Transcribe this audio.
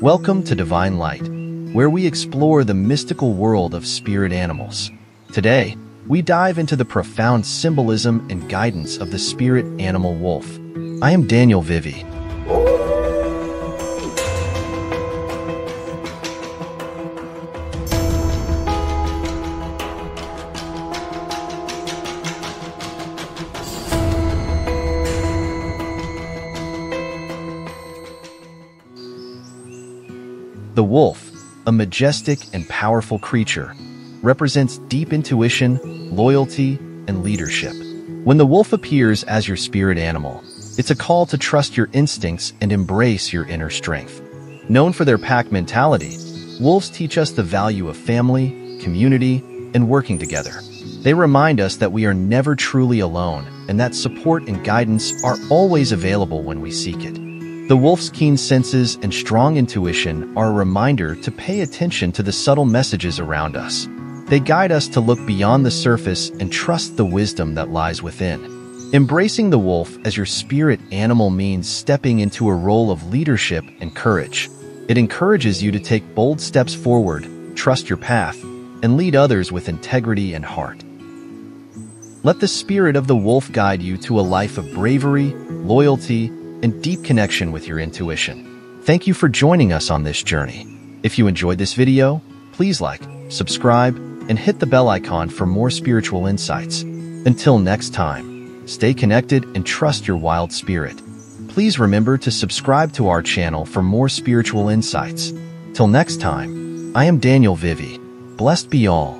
Welcome to Divine Light, where we explore the mystical world of spirit animals. Today, we dive into the profound symbolism and guidance of the spirit animal wolf. I am Daniel Vivi. The wolf, a majestic and powerful creature, represents deep intuition, loyalty, and leadership. When the wolf appears as your spirit animal, it's a call to trust your instincts and embrace your inner strength. Known for their pack mentality, wolves teach us the value of family, community, and working together. They remind us that we are never truly alone and that support and guidance are always available when we seek it. The wolf's keen senses and strong intuition are a reminder to pay attention to the subtle messages around us. They guide us to look beyond the surface and trust the wisdom that lies within. Embracing the wolf as your spirit animal means stepping into a role of leadership and courage. It encourages you to take bold steps forward, trust your path, and lead others with integrity and heart. Let the spirit of the wolf guide you to a life of bravery, loyalty, and deep connection with your intuition. Thank you for joining us on this journey. If you enjoyed this video, please like, subscribe, and hit the bell icon for more spiritual insights. Until next time, stay connected and trust your wild spirit. Please remember to subscribe to our channel for more spiritual insights. Till next time, I am Daniel Vivi. Blessed be all.